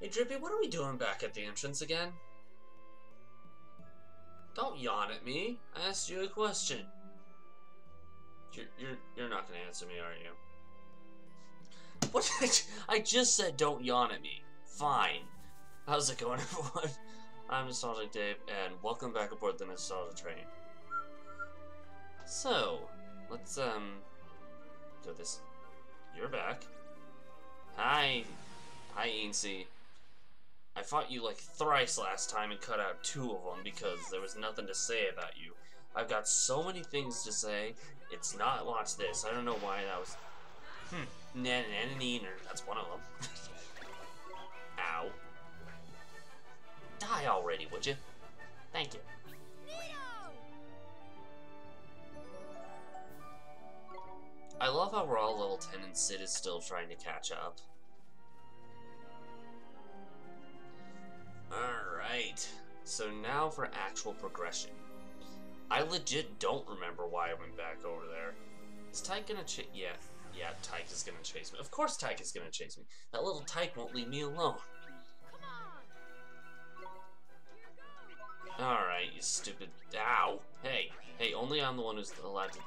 Hey, Drippy, what are we doing back at the entrance again? Don't yawn at me. I asked you a question. You're, you're, you're not gonna answer me, are you? What? I just said don't yawn at me. Fine. How's it going, everyone? I'm Nostalgic Dave, and welcome back aboard the Nostalgia Train. So, let's, um, go this. You're back. Hi. Hi, Ainsley. I fought you like thrice last time and cut out two of them because there was nothing to say about you. I've got so many things to say. It's not watch this. I don't know why that was. Hmm. Nananiner. That's one of them. Ow. Die already, would you? Thank you. I love how we're all level 10 and Sid is still trying to catch up. Alright, so now for actual progression. I legit don't remember why I went back over there. Is Tyke gonna chase- yeah, yeah, Tyke is gonna chase me. Of course Tyke is gonna chase me. That little Tyke won't leave me alone. Alright, you stupid- ow! Hey, hey, only I'm the one who's allowed to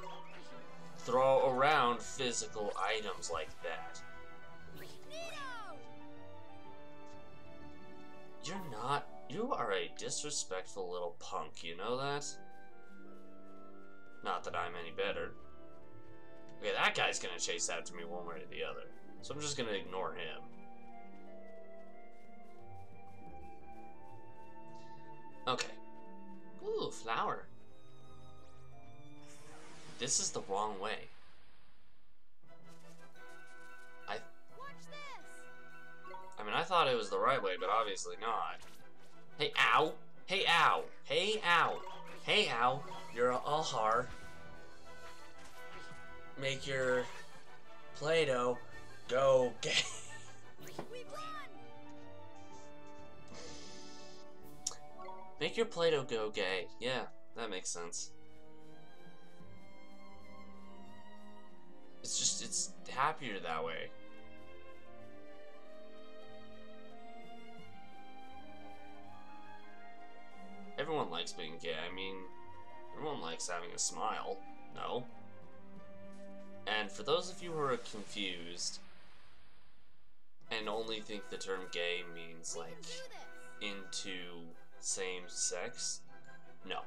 throw around physical items like that. You're not. You are a disrespectful little punk, you know that? Not that I'm any better. Okay, that guy's gonna chase after me one way or the other. So I'm just gonna ignore him. Okay. Ooh, flower. This is the wrong way. I mean, I thought it was the right way, but obviously not. Hey, ow! Hey, ow! Hey, ow! Hey, ow! You're a Alhar. Make your Play-Doh go gay. Make your Play-Doh go gay. Yeah, that makes sense. It's just, it's happier that way. Everyone likes being gay. I mean, everyone likes having a smile. No? And for those of you who are confused and only think the term gay means like into same sex, no.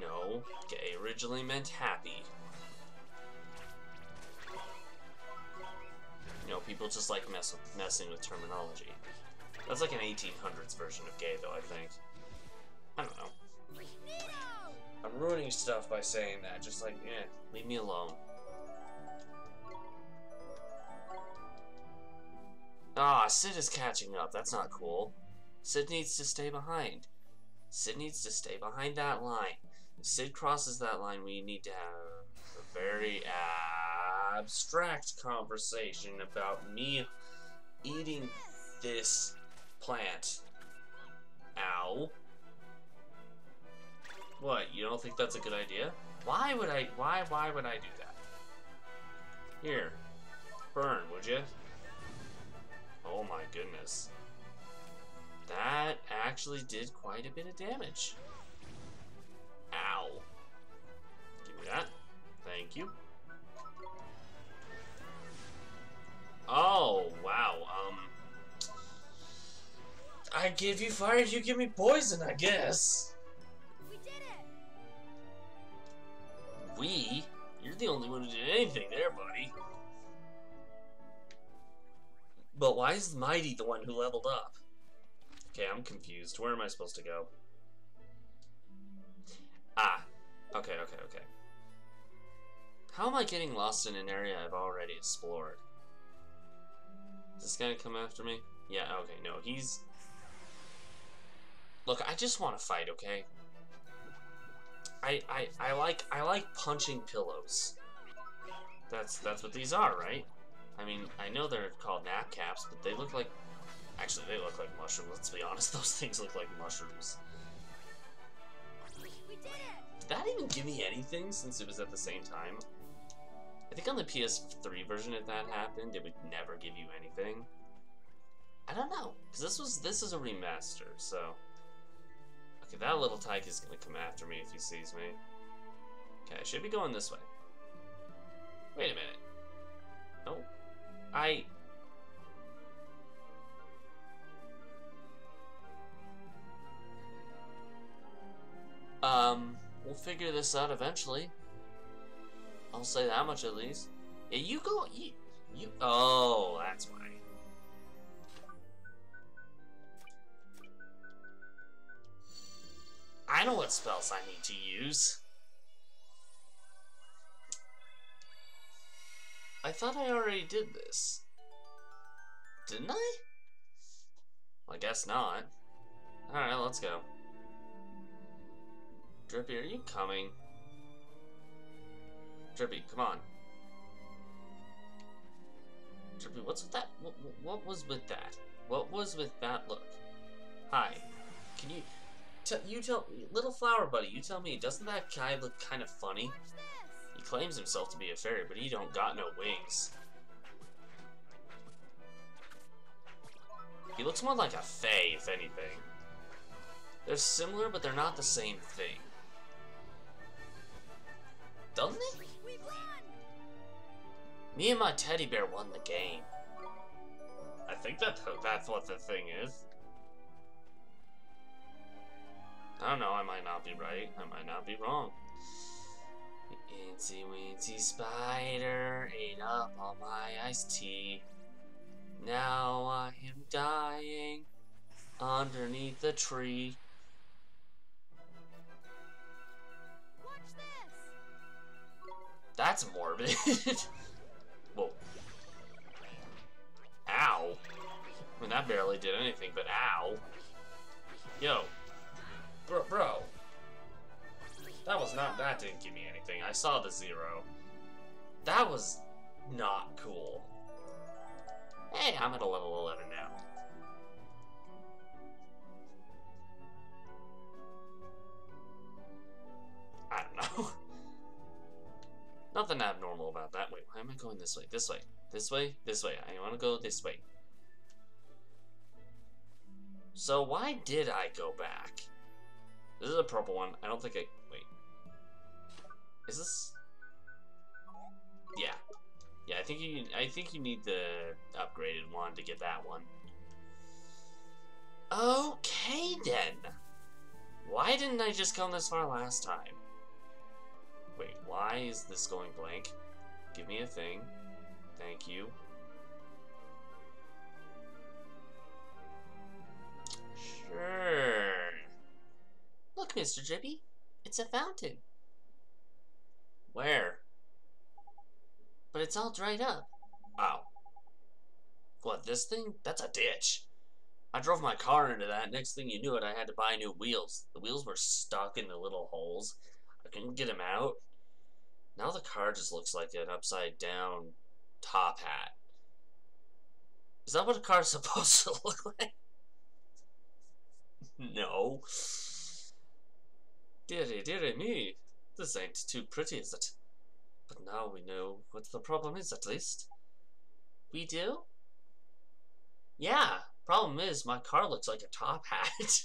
No, gay originally meant happy. You know, people just like mess messing with terminology. That's like an 1800s version of gay, though, I think. I don't know. I'm ruining stuff by saying that, just like, eh, leave me alone. Ah, Sid is catching up, that's not cool. Sid needs to stay behind. Sid needs to stay behind that line. If Sid crosses that line, we need to have a very abstract conversation about me eating this plant. Ow. What, you don't think that's a good idea? Why would I, why, why would I do that? Here, burn, would you? Oh my goodness. That actually did quite a bit of damage. Ow. Give me that. Thank you. Oh, wow, um... I give you fire, you give me poison, I guess. We? You're the only one who did anything there, buddy. But why is Mighty the one who leveled up? Okay, I'm confused. Where am I supposed to go? Ah. Okay, okay, okay. How am I getting lost in an area I've already explored? Is this gonna come after me? Yeah, okay, no, he's... Look, I just want to fight, okay? I, I, I like I like punching pillows. That's that's what these are, right? I mean, I know they're called nap caps, but they look like actually they look like mushrooms. Let's be honest, those things look like mushrooms. We did it! Did that even give me anything since it was at the same time? I think on the PS3 version, if that happened, it would never give you anything. I don't know, because this was this is a remaster, so. Okay, that little tyke is gonna come after me if he sees me. Okay, I should be going this way. Wait a minute. No. I... Um, we'll figure this out eventually. I'll say that much at least. Yeah, you go. You, you. Oh, that's why. What spells I need to use. I thought I already did this. Didn't I? Well, I guess not. Alright, let's go. Drippy, are you coming? Drippy, come on. Drippy, what's with that? What, what was with that? What was with that look? Hi. Can you... you tell... Little flower buddy, you tell me, doesn't that guy look kind of funny? He claims himself to be a fairy, but he don't got no wings. He looks more like a fae, if anything. They're similar, but they're not the same thing. Doesn't it? Me and my teddy bear won the game. I think that that's what the thing is. I don't know, I might not be right. I might not be wrong. Incy Wincy Spider ate up all my iced tea. Now I am dying underneath the tree. That's morbid. Whoa. Ow. I mean, that barely did anything, but ow. Yo. Bro, bro. That was not, that didn't give me anything. I saw the zero. That was not cool. Hey, I'm at a level 11 now. I don't know. Nothing abnormal about that. Wait, why am I going this way? This way. This way? This way. I want to go this way. So why did I go back? This is a purple one. I don't think I... Wait. Is this... Yeah. Yeah, I think you I think you need the upgraded one to get that one. Okay then. Why didn't I just come this far last time? Wait, why is this going blank? Give me a thing. Thank you. Mr. Drippy. It's a fountain. Where? But it's all dried up. Oh. What, this thing? That's a ditch. I drove my car into that. Next thing you knew it, I had to buy new wheels. The wheels were stuck in the little holes. I couldn't get them out. Now the car just looks like an upside down top hat. Is that what a car's supposed to look like? no. Dearie, dearie me. This ain't too pretty, is it? But now we know what the problem is, at least. We do? Yeah, problem is my car looks like a top hat.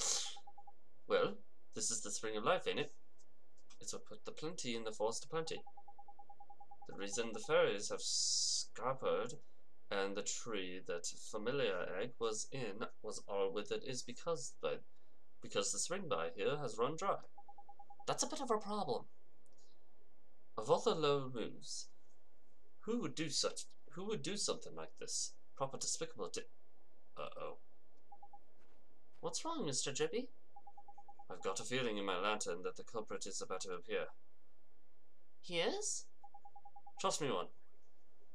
well, this is the spring of life, ain't it? It's what put the plenty in the force to plenty. The reason the fairies have scuppered and the tree that familiar egg was in was all withered is because the because the spring by here has run dry. That's a bit of a problem. Of all the low moves, who would do such who would do something like this? Proper despicable di Uh-oh. What's wrong, Mr. Drippy? I've got a feeling in my lantern that the culprit is about to appear. He is? Trust me, one.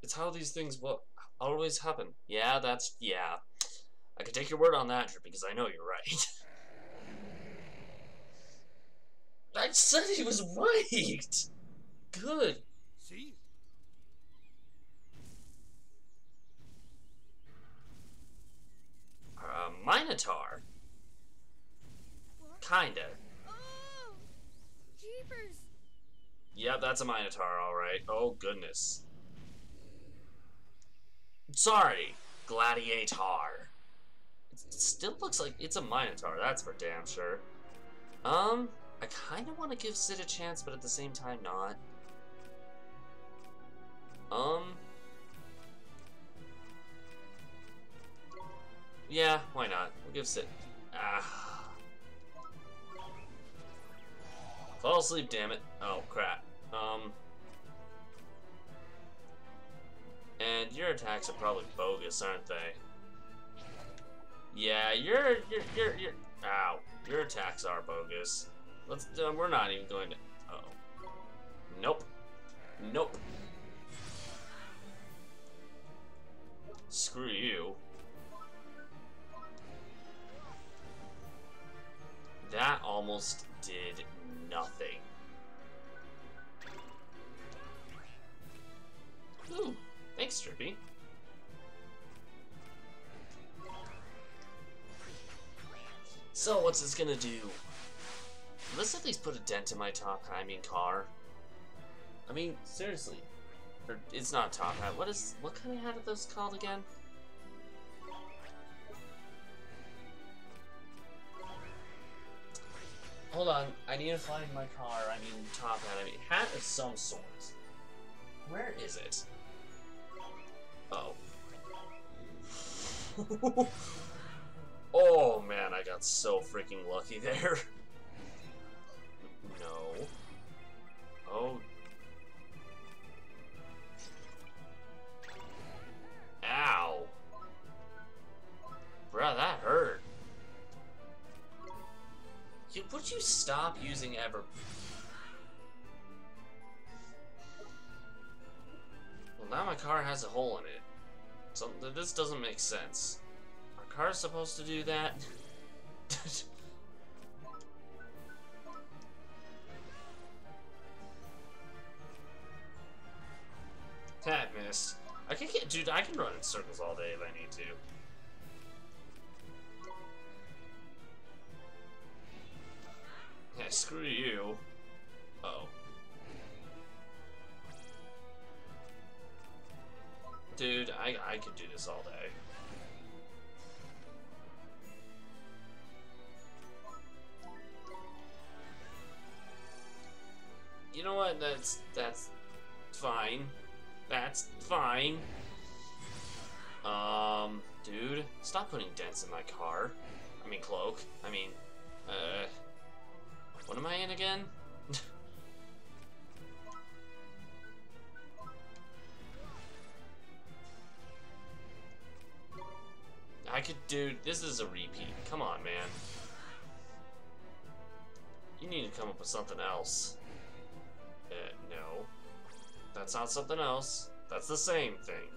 It's how these things will always happen. Yeah, that's... yeah. I can take your word on that, because I know you're right. I said he was right! Good. See? Uh, Minotaur? Kinda. Oh, jeepers! Yeah, that's a Minotaur, alright. Oh, goodness. Sorry. Gladiataur. It still looks like it's a Minotaur, that's for damn sure. Um, I kind of want to give Sid a chance, but at the same time, not. Um. Yeah, why not? We'll give Sid. Ah. Fall asleep, damn it. Oh, crap. Um. And your attacks are probably bogus, aren't they? Yeah, your your your your. Ow! Your attacks are bogus. Let's. Uh, we're not even going to. Uh oh. Nope. Nope. Screw you. That almost did nothing. Thanks, Drippy. So, what's this gonna do? Let's at least put a dent in my top hat, I mean car. I mean, seriously. Or, it's not a top hat. What is, what kind of hat are those called again? Hold on, I need to find my car, I mean top hat, I mean hat of some sort. Where is it? Oh. oh man, I got so freaking lucky there. stop using ever... Well, now my car has a hole in it. So this doesn't make sense. Our car's supposed to do that? that missed. I can get, dude. I can run in circles all day if I need to. Dents in my car. I mean, cloak. I mean, uh, what am I in again? I could do, this is a repeat. Come on, man. You need to come up with something else. Uh, no. That's not something else. That's the same thing.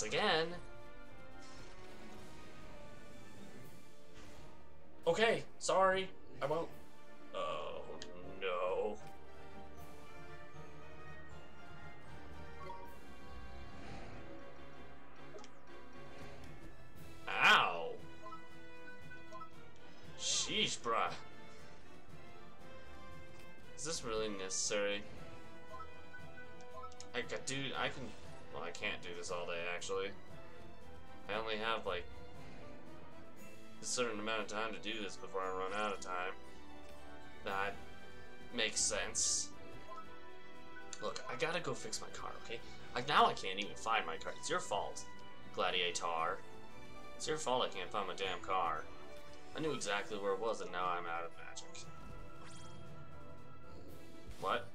Once again. Okay, sorry. I won't. Oh, no. Ow. Sheesh, bruh. Is this really necessary? I got, dude, I can, can't do this all day, actually. I only have, like, a certain amount of time to do this before I run out of time. That makes sense. Look, I gotta go fix my car, okay? Like, now I can't even find my car. It's your fault, Gladiataur. It's your fault I can't find my damn car. I knew exactly where it was, and now I'm out of magic. What?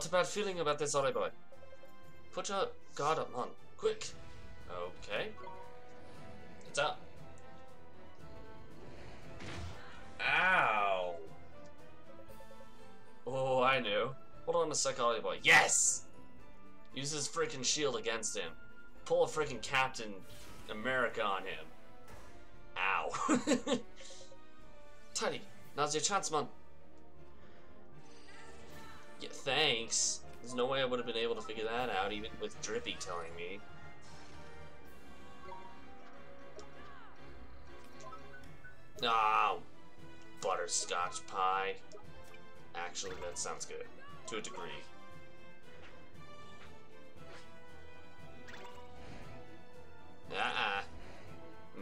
I've a bad feeling about this, Ollie boy. Put your guard up, man. Quick. Okay. It's up. Ow. Oh, I knew. Hold on a sec, boy. Yes! Use his freaking shield against him. Pull a freaking Captain America on him. Ow. Teddy, now's your chance, man. Yeah, thanks. There's no way I would have been able to figure that out, even with Drippy telling me. Ah, butterscotch pie. Actually, that sounds good. To a degree. Nuh-uh.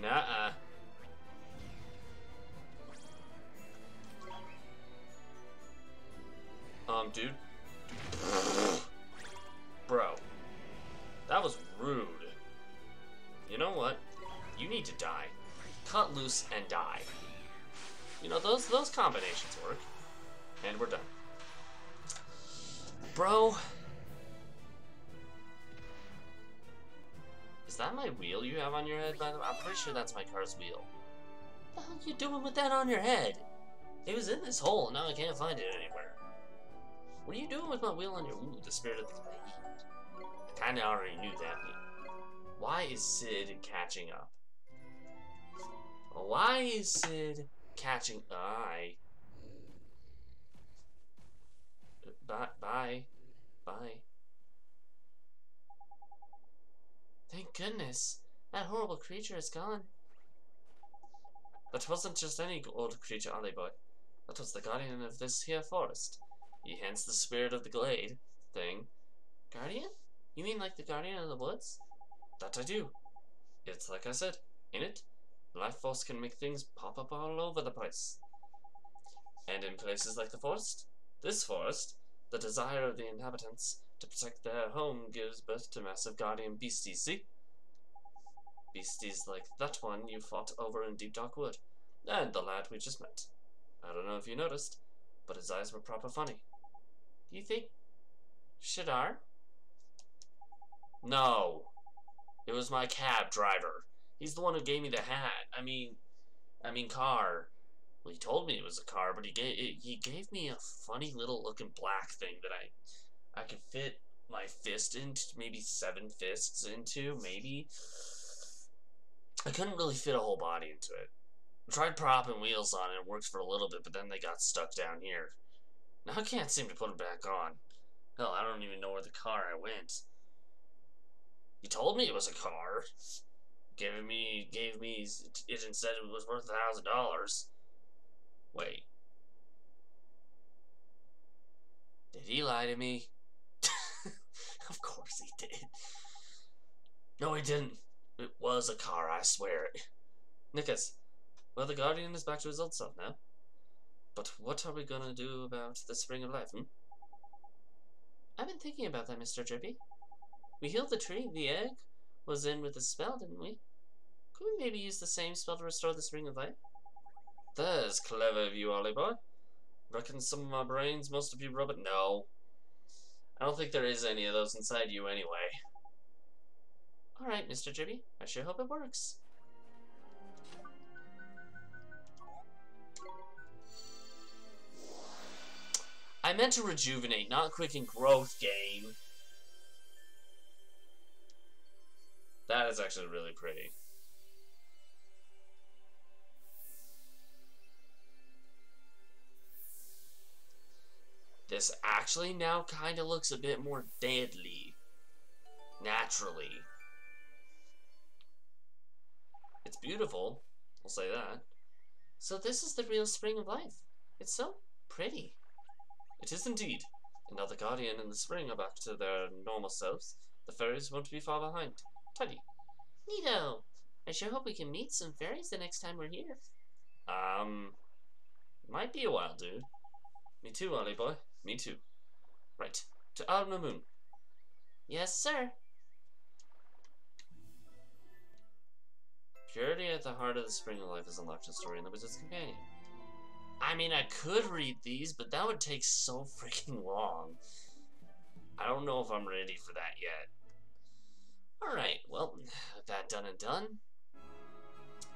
Nuh-uh. Um, dude. Bro. That was rude. You know what? You need to die. Cut loose and die. You know, those those combinations work. And we're done. Bro. Is that my wheel you have on your head, by the way? I'm pretty sure that's my car's wheel. What the hell are you doing with that on your head? It was in this hole, now I can't find it anywhere. What are you doing with my wheel on your... Ooh, the spirit of the glade. I kinda already knew that. Why is Sid catching up? Why is Sid catching... I. Bye. Bye. Bye. Thank goodness. That horrible creature is gone. That wasn't just any old creature, Ollie boy. That was the guardian of this here forest. He hence the spirit of the glade thing. Guardian? You mean like the guardian of the woods? That I do. It's like I said, in it, life force can make things pop up all over the place. And in places like the forest, this forest, the desire of the inhabitants to protect their home gives birth to massive guardian beasties, see? Beasties like that one you fought over in Deep Dark Wood, and the lad we just met. I don't know if you noticed, but his eyes were proper funny. Do you think Shadar? No. It was my cab driver. He's the one who gave me the hat. I mean, I mean car. Well, he told me it was a car, but he gave he gave me a funny little looking black thing that I I could fit my fist into, maybe seven fists into, maybe. I couldn't really fit a whole body into it. Tried propping wheels on it, it worked for a little bit, but then they got stuck down here. Now I can't seem to put it back on. Hell, I don't even know where the car I went. He told me it was a car. Gave me, gave me it said it was worth a thousand dollars. Wait. Did he lie to me? of course he did. No, he didn't. It was a car, I swear it. Nickus, well, the Guardian is back to his old self now. But what are we gonna do about the Spring of Life, hmm? I've been thinking about that, Mr. Drippy. We healed the tree. The egg was in with the spell, didn't we? Could we maybe use the same spell to restore the Spring of Life? That is clever of you, Ollie boy. Reckon some of my brains must have been rubbing. No. I don't think there is any of those inside you anyway. Alright, Mr. Jibby, I sure hope it works. I meant to rejuvenate, not quicken growth game. That is actually really pretty. This actually now kind of looks a bit more deadly. Naturally. It's beautiful, I'll say that. So this is the real spring of life. It's so pretty. It is indeed. And now the Guardian and the Spring are back to their normal selves. The fairies won't be far behind. Tidy. Neato! I sure hope we can meet some fairies the next time we're here. Um, might be a while, dude. Me too, Ollie boy. Me too. Right, to Al Mamoon. Yes, sir. Purity at the heart of the Spring of Life is unlocked in story in the Wizard's Companion. I mean, I could read these, but that would take so freaking long. I don't know if I'm ready for that yet. Alright, well, that done and done.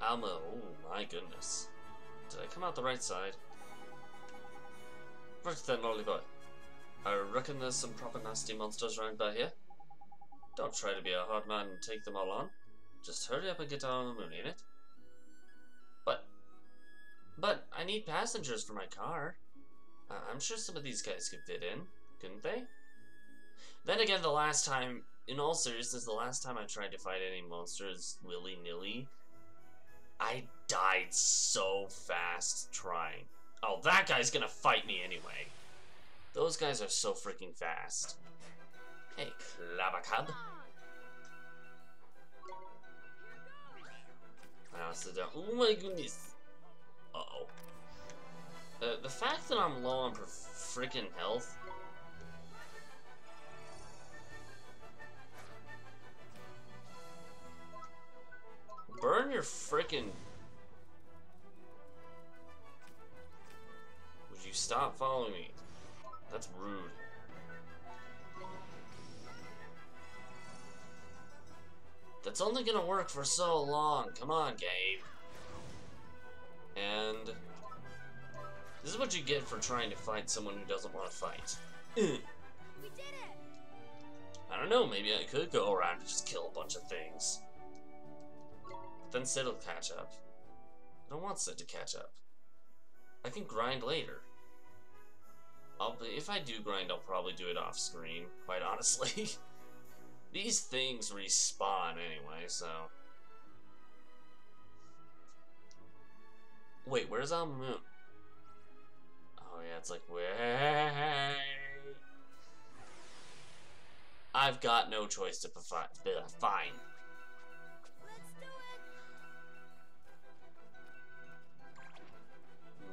Alma, oh my goodness. Did I come out the right side? Right then, Lolly boy. I reckon there's some proper nasty monsters around by here. Don't try to be a hard man and take them all on. Just hurry up and get down on the moon, ain't it? But, I need passengers for my car. Uh, I'm sure some of these guys could fit in, couldn't they? Then again, the last time, in all seriousness, the last time I tried to fight any monsters willy-nilly, I died so fast trying. Oh, that guy's gonna fight me anyway. Those guys are so freaking fast. Hey, Cub. Now sit down. Oh my goodness. Uh-oh. Uh, the fact that I'm low on freaking health Burn your freaking Would you stop following me? That's rude. That's only gonna work for so long. Come on, game. And this is what you get for trying to fight someone who doesn't want to fight. Mm. we did it. I don't know, maybe I could go around and just kill a bunch of things. But Then Sid will catch up. I don't want Sid to catch up. I can grind later. I'll be, if I do grind, I'll probably do it off screen, quite honestly. These things respawn anyway, so... Wait, where's our moon? Oh yeah, it's like, wait... I've got no choice to fine.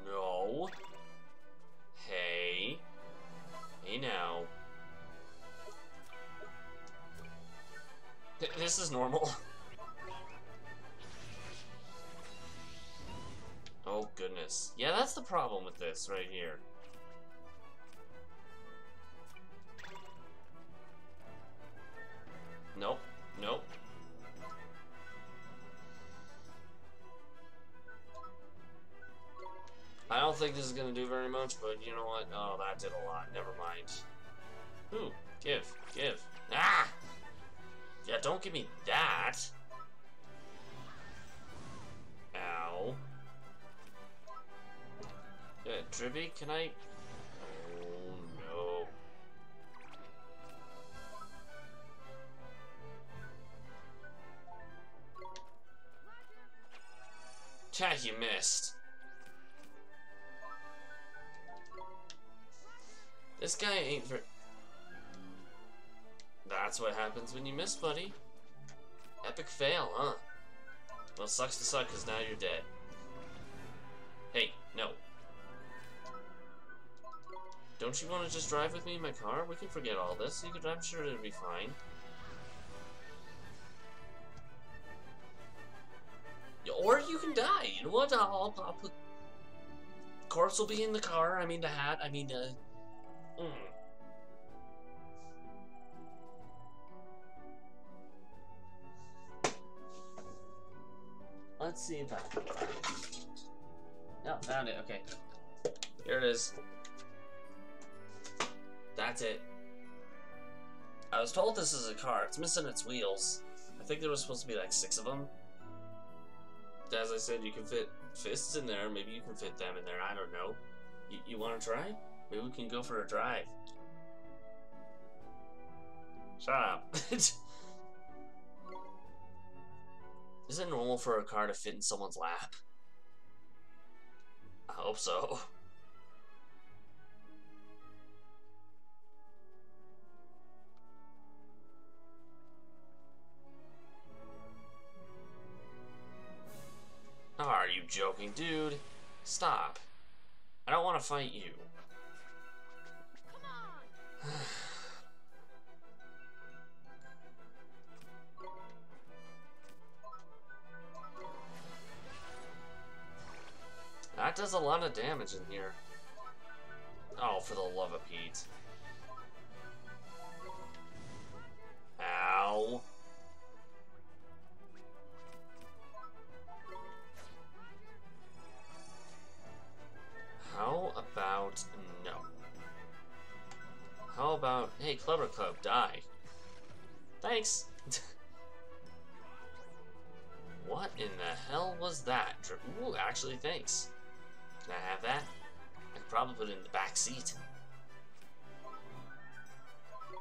No. Hey. Hey now. this is normal. oh goodness. Yeah, that's the problem with this right here. Nope. Nope. I don't think this is gonna do very much, but you know what? Oh, that did a lot. Never mind. Ooh, give, give. Ah! Yeah, don't give me that. Ow. Uh, yeah, Drippy, can I... Oh, no. Chat, you missed. This guy ain't for... That's what happens when you miss, buddy. Epic fail, huh? Well, sucks to suck, because now you're dead. Hey, no. Don't you want to just drive with me in my car? We can forget all this. You could, I'm sure it'll be fine. Or you can die. You know what? I'll, put... Corpse will be in the car. I mean, the hat. I mean, uh... Mm. Let's see if I. No, found it. Okay. Here it is. That's it. I was told this is a car. It's missing its wheels. I think there was supposed to be like six of them. As I said, you can fit fists in there. Maybe you can fit them in there. I don't know. You, you want to try? Maybe we can go for a drive. Shut up. Is it normal for a car to fit in someone's lap? I hope so. Joking, dude? Stop. I don't want to fight you. That does a lot of damage in here. Oh, for the love of Pete. Ow. How about no? How about, hey, Clever Club, die. Thanks. what in the hell was that? Ooh, actually, thanks. Can I have that? I could probably put it in the back seat.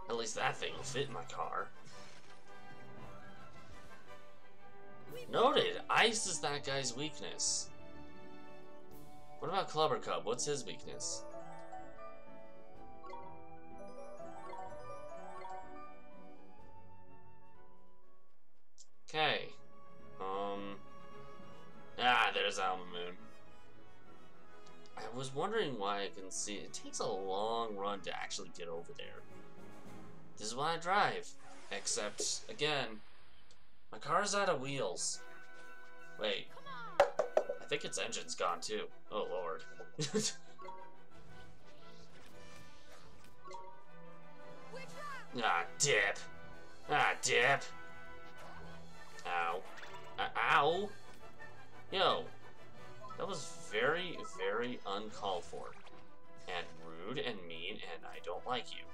At least that thing will fit in my car. Noted! Ice is that guy's weakness. What about Clubber Cub? What's his weakness? Okay. Um. Ah, there's Al Mamoon. I was wondering why I can see it takes a long run to actually get over there. This is why I drive. Except, again, my car's out of wheels. Wait, think its engine's gone too. Oh lord. Ah, dip. Ah, dip. Ow. Uh, ow. Yo. That was very, very uncalled for. And rude and mean, and I don't like you.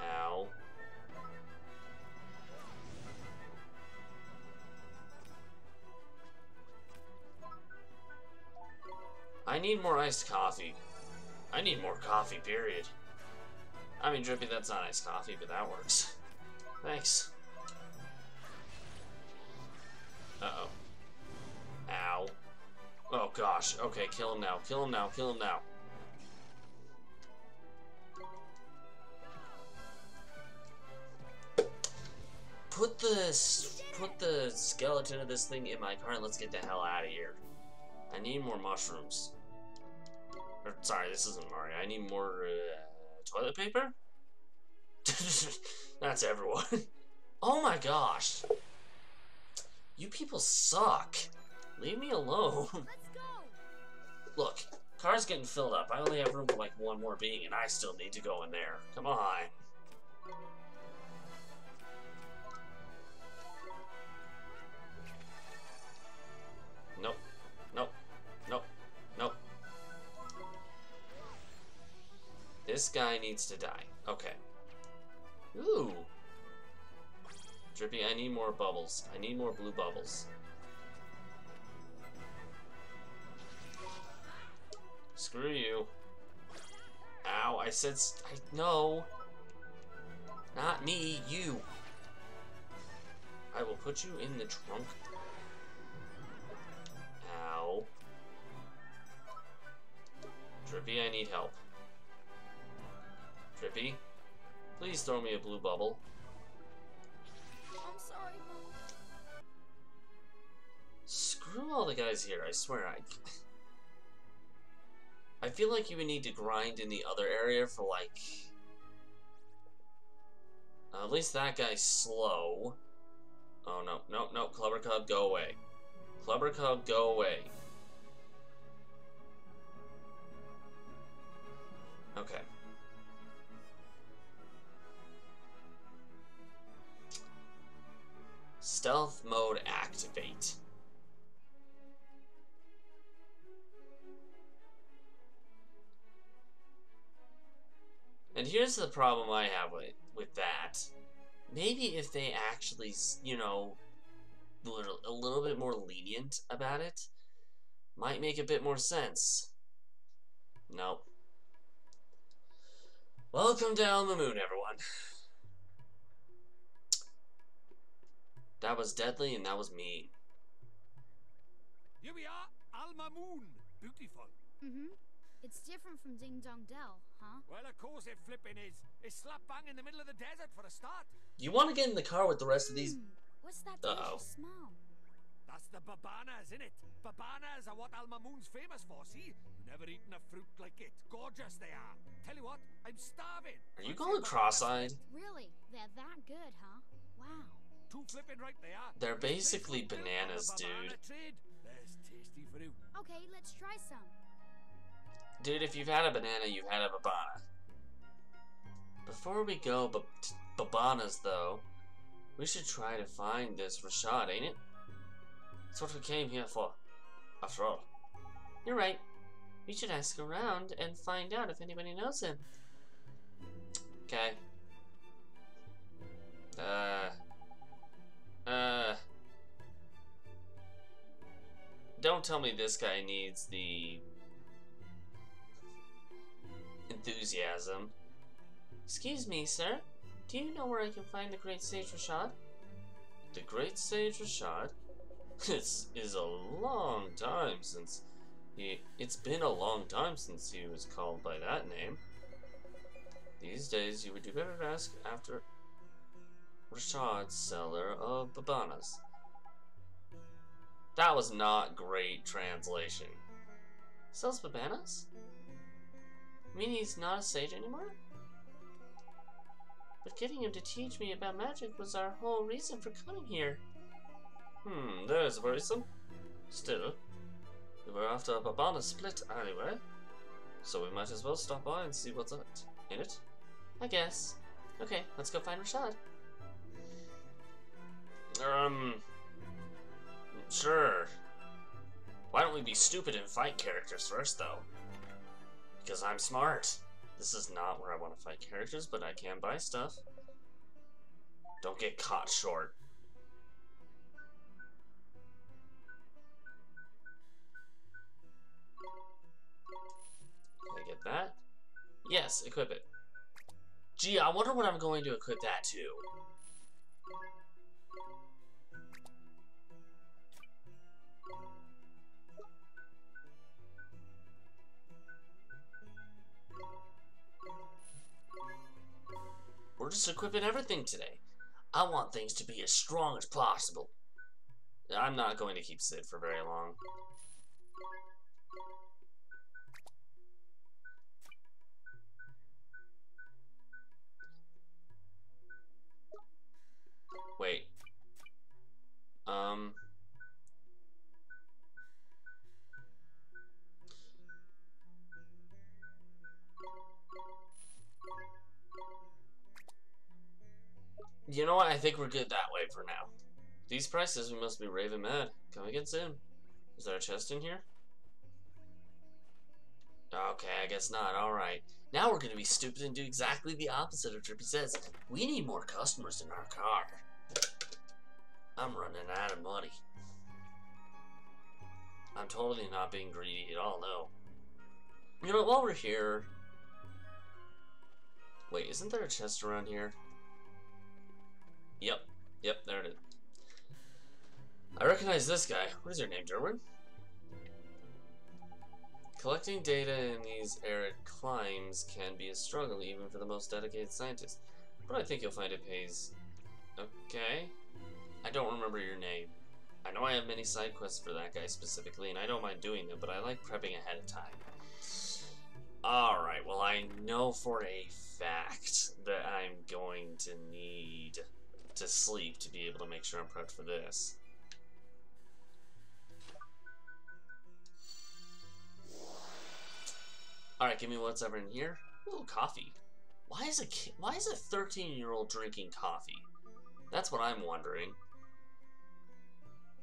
Ow. I need more iced coffee. I need more coffee, period. I mean, Drippy, that's not iced coffee, but that works. Thanks. Uh-oh. Ow. Oh, gosh. Okay, kill him now. Kill him now. Kill him now. Put the put the skeleton of this thing in my car and let's get the hell out of here. I need more mushrooms. Or, sorry, this isn't Mario. I need more uh, toilet paper. That's everyone. oh my gosh. You people suck. Leave me alone. Let's go! Look, car's getting filled up. I only have room for like one more being, and I still need to go in there. Come on. This guy needs to die. Okay. Ooh. Drippy, I need more bubbles. I need more blue bubbles. Screw you. Ow, I said I, no. Not me, you. I will put you in the trunk. Ow. Drippy, I need help. Drippy, please throw me a blue bubble. I'm sorry, Mom. Screw all the guys here, I swear. I, I feel like you would need to grind in the other area for like. Uh, at least that guy's slow. Oh no, no, no, Clubber Cub, go away. Clubber Cub, go away. Okay. Stealth mode activate. And here's the problem I have with with that. Maybe if they actually, you know, little, a little bit more lenient about it, might make a bit more sense. Nope. Welcome to Al Mamoon, everyone. That was deadly and that was mean. Here we are, Al Mamoon. Beautiful. Mm-hmm. It's different from Ding Dong Dell, huh? Well, of course it flipping is. It's slap bang in the middle of the desert for a start. You want to get in the car with the rest of these? Hmm, What's that Uh-oh. delicious smell? That's the babanas, in it. Babanas are what Al Mamoon's famous for, see? Never eaten a fruit like it. Gorgeous they are. Tell you what, I'm starving. Are you going a cross-eyed? Really? They're that good, huh? Wow. Two flipping right they are. They're basically from milk on the bananas, dude. Trade. There's tasty. Okay, let's try some. Dude, if you've had a banana, you've had a babana. Before we go b- t- babanas, though, we should try to find this Rashad, ain't it? That's what we came here for, after all. You're right. We should ask around and find out if anybody knows him. Okay. Uh. Uh. Don't tell me this guy needs the enthusiasm. Excuse me, sir. Do you know where I can find the Great Sage Rashad? The Great Sage Rashad? This is a long time since he. It's been a long time since he was called by that name. These days, you would do better to ask after Rashad, seller of Babanas. That was not great translation. Sells Babanas? You mean he's not a sage anymore? But getting him to teach me about magic was our whole reason for coming here. Hmm, that is worrisome. Still, we were after a Babana split anyway, so we might as well stop by and see what's. In it? I guess. Okay, let's go find Rashad. Um, sure. Why don't we be stupid and fight characters first, though? Because I'm smart. This is not where I want to fight characters, but I can buy stuff. Don't get caught short. Can I get that? Yes, equip it. Gee, I wonder what I'm going to equip that to. We're just equipping everything today. I want things to be as strong as possible. I'm not going to keep Sid for very long. You know what? I think we're good that way for now. These prices, we must be raving mad. Come again soon. Is there a chest in here? Okay, I guess not. Alright. Now we're gonna be stupid and do exactly the opposite of Drippy says. We need more customers in our car. I'm running out of money. I'm totally not being greedy at all, no. You know, while we're here... Wait, isn't there a chest around here? Recognize this guy. What is your name, Derwin? Collecting data in these arid climes can be a struggle even for the most dedicated scientists, but I think you'll find it pays. Okay. I don't remember your name. I know I have many side quests for that guy specifically, and I don't mind doing them, but I like prepping ahead of time. Alright, well I know for a fact that I'm going to need to sleep to be able to make sure I'm prepped for this. Alright, give me what's ever in here. A little coffee. Why is a why is a 13 year old drinking coffee? That's what I'm wondering.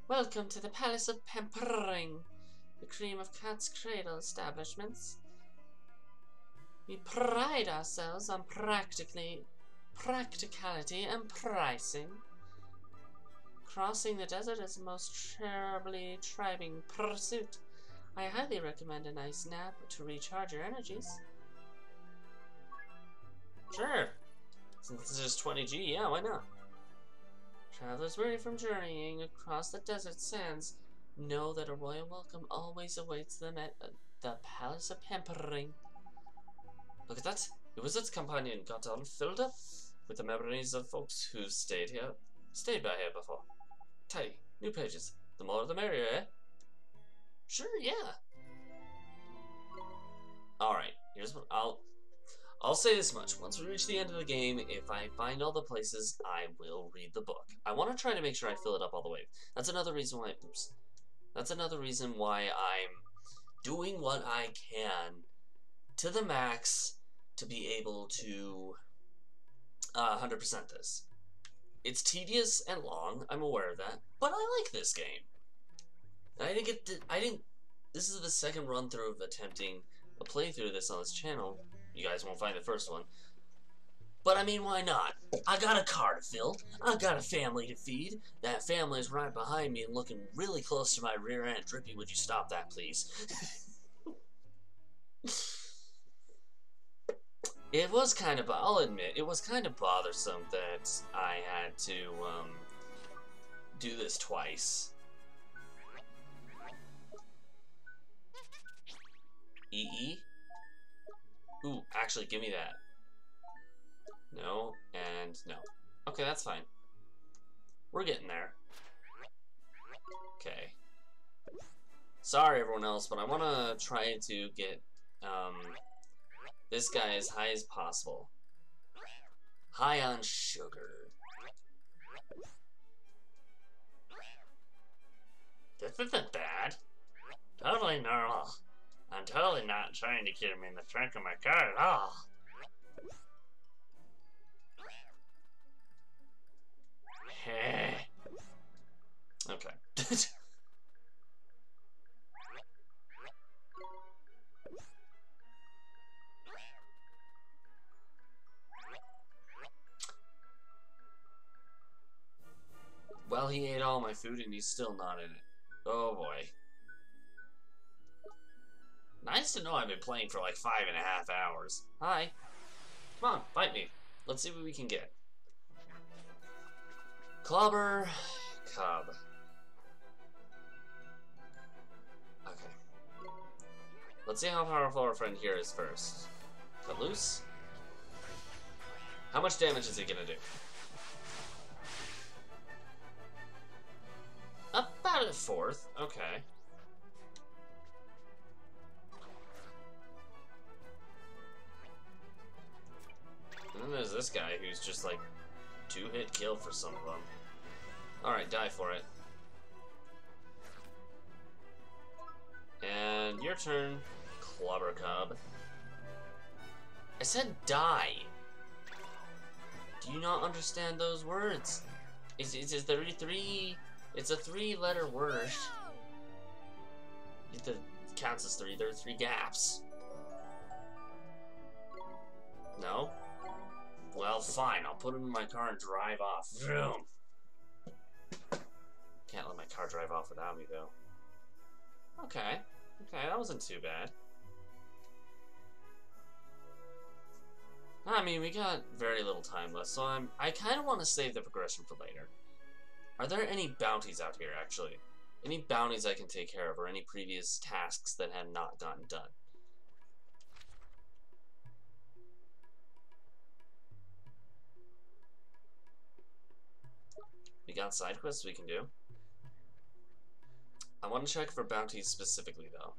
Welcome to the Palace of Pampering, the cream of Cat's Cradle establishments. We pride ourselves on practically practicality and pricing. Crossing the desert is a most terribly trying pursuit. I highly recommend a nice nap to recharge your energies. Sure. Since this is 20G, yeah, why not? Travelers weary from journeying across the desert sands know that a royal welcome always awaits them at uh, the Palace of Pampering. Look at that. It was its companion got all filled up with the memories of folks who've stayed here, stayed by here before. Tidy, new pages. The more the merrier, eh? Sure, yeah. Alright, here's what I'll I'll say this much. Once we reach the end of the game, if I find all the places, I will read the book. I want to try to make sure I fill it up all the way. That's another reason why oops. That's another reason why I'm doing what I can to the max to be able to uh, 100% this. It's tedious and long, I'm aware of that, but I like this game. I didn't get to, I didn't, this is the second run through of attempting a playthrough of this on this channel. You guys won't find the first one. But I mean, why not? I got a car to fill. I got a family to feed. That family is right behind me and looking really close to my rear end. Drippy, would you stop that, please? It was kind of, I'll admit, it was kind of bothersome that I had to um, do this twice. Actually, give me that. No, and no. Okay, that's fine. We're getting there. Okay. Sorry, everyone else, but I want to try to get um, this guy as high as possible. High on sugar. This isn't bad. Totally normal. I'm totally not trying to get him in the trunk of my car at all. okay. well, he ate all my food and he's still not in it. Oh boy. Nice to know I've been playing for like five and a half hours. Hi. Come on, fight me. Let's see what we can get. Clobber Cub. Okay. Let's see how powerful our friend here is first. Cut loose. How much damage is he gonna do? About a fourth. Okay. Then there's this guy who's just like two hit kill for some of them. Alright, die for it. And your turn, Clobber Cub. I said die. Do you not understand those words? Is is, is there three? It's a three-letter word. It counts as three. There are three gaps. No. Well, fine. I'll put him in my car and drive off. Vroom. Can't let my car drive off without me, though. Okay. Okay, that wasn't too bad. I mean, we got very little time left, so I'm, I kind of want to save the progression for later. Are there any bounties out here, actually? Any bounties I can take care of, or any previous tasks that have not gotten done? Got side quests we can do. I want to check for bounties specifically, though.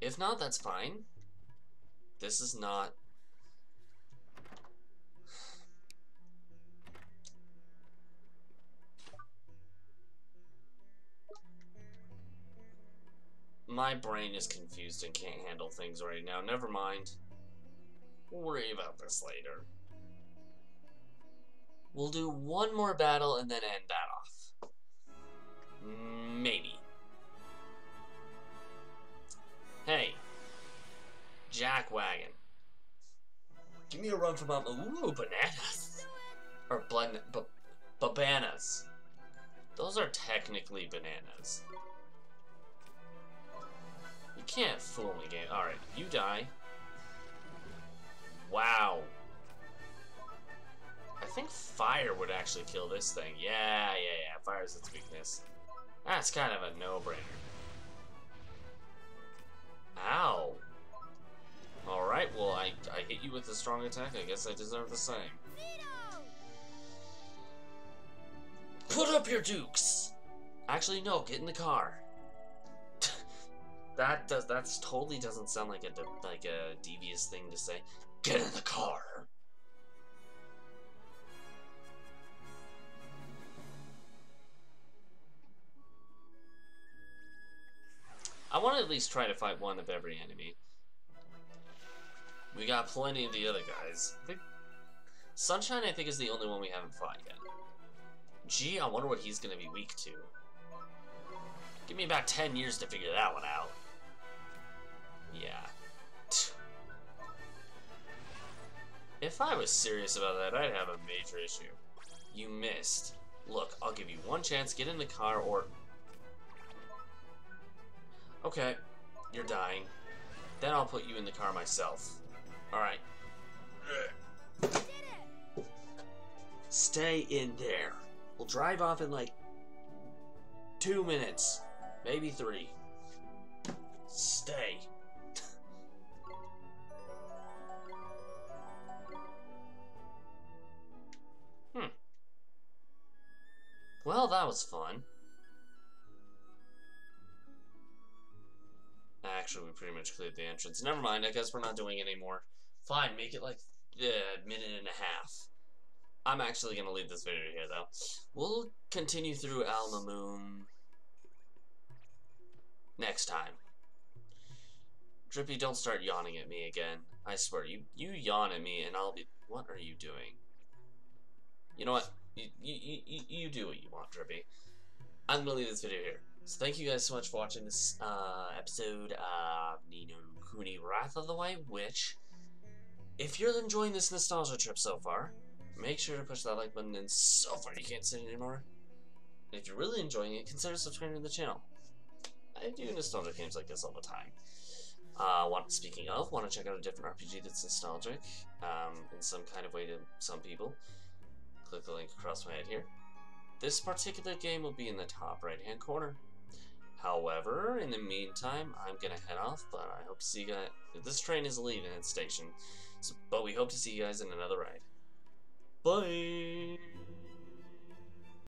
If not, that's fine. This is not... My brain is confused and can't handle things right now. Never mind. We'll worry about this later. We'll do one more battle and then end that off. Maybe. Hey. Jack Wagon. Give me a run for mama. Ooh, bananas. Or bananas. Those are technically bananas. You can't fool me, game. Alright, you die. Wow. I think fire would actually kill this thing. Yeah, yeah, yeah. Fire is its weakness. That's kind of a no-brainer. Ow. Alright, well, I, I hit you with a strong attack. I guess I deserve the same. Put up your dukes! Actually, no, get in the car. that does that's totally doesn't sound like a like a devious thing to say. Get in the car. I want to at least try to fight one of every enemy. We got plenty of the other guys. I think Sunshine, I think, is the only one we haven't fought yet. Gee, I wonder what he's going to be weak to. Give me about 10 years to figure that one out. Yeah. If I was serious about that, I'd have a major issue. You missed. Look, I'll give you one chance, get in the car, or Okay, you're dying. Then I'll put you in the car myself. Alright. Stay in there. We'll drive off in like two minutes. Maybe three. Stay. hmm. Well, that was fun. Actually, we pretty much cleared the entrance. Never mind, I guess we're not doing anymore. Fine, make it like a minute and a half. I'm actually going to leave this video here, though. We'll continue through Al Mamoon next time. Drippy, don't start yawning at me again. I swear, you, you yawn at me and I'll be... What are you doing? You know what? You, you, you, you do what you want, Drippy. I'm going to leave this video here. So thank you guys so much for watching this uh, episode of Ni no Kuni Wrath of the White Witch. If you're enjoying this nostalgia trip so far, make sure to push that like button and so far you can't sit anymore. And if you're really enjoying it, consider subscribing to the channel. I do nostalgia games like this all the time. Uh, want, speaking of, want to check out a different RPG that's nostalgic um, in some kind of way to some people, click the link across my head here. This particular game will be in the top right hand corner. However, in the meantime, I'm gonna head off, but I hope to see you guys. This train is leaving its station, so, but we hope to see you guys in another ride. Bye!